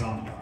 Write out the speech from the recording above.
example.